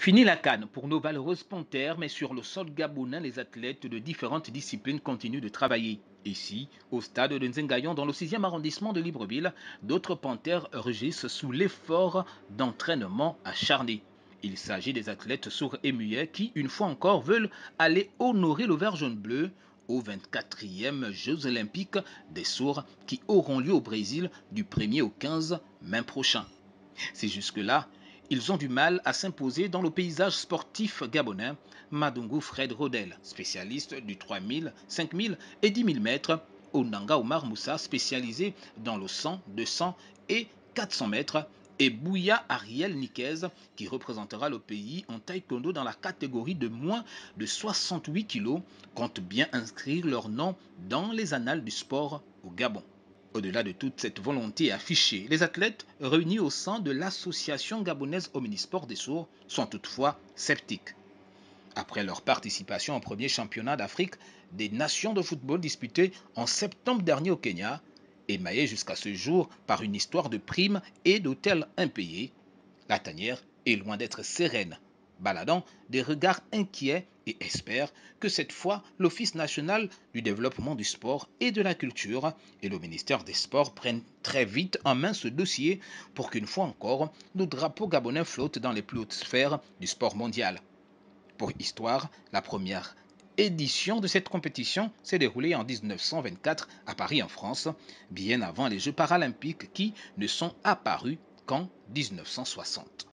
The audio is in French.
Fini la canne pour nos valeureuses panthères, mais sur le sol gabonais, les athlètes de différentes disciplines continuent de travailler. Ici, au stade de Nzengayon, dans le 6e arrondissement de Libreville, d'autres panthères rugissent sous l'effort d'entraînement acharné. Il s'agit des athlètes sourds et muets qui, une fois encore, veulent aller honorer le vert jaune bleu aux 24e Jeux olympiques des sourds qui auront lieu au Brésil du 1er au 15 mai prochain. C'est jusque-là ils ont du mal à s'imposer dans le paysage sportif gabonais. Madungu Fred Rodel, spécialiste du 3000, 5000 et 10 000 mètres, Onanga Omar Moussa, spécialisé dans le 100, 200 et 400 mètres, et Bouya Ariel Niquez, qui représentera le pays en taekwondo dans la catégorie de moins de 68 kg, comptent bien inscrire leur nom dans les annales du sport au Gabon. Au-delà de toute cette volonté affichée, les athlètes réunis au sein de l'association gabonaise Omnisport des sourds sont toutefois sceptiques. Après leur participation au premier championnat d'Afrique des nations de football disputé en septembre dernier au Kenya, émaillé jusqu'à ce jour par une histoire de primes et d'hôtels impayés, la tanière est loin d'être sereine baladant des regards inquiets et espère que cette fois, l'Office national du développement du sport et de la culture et le ministère des Sports prennent très vite en main ce dossier pour qu'une fois encore, nos drapeaux gabonais flottent dans les plus hautes sphères du sport mondial. Pour histoire, la première édition de cette compétition s'est déroulée en 1924 à Paris en France, bien avant les Jeux paralympiques qui ne sont apparus qu'en 1960.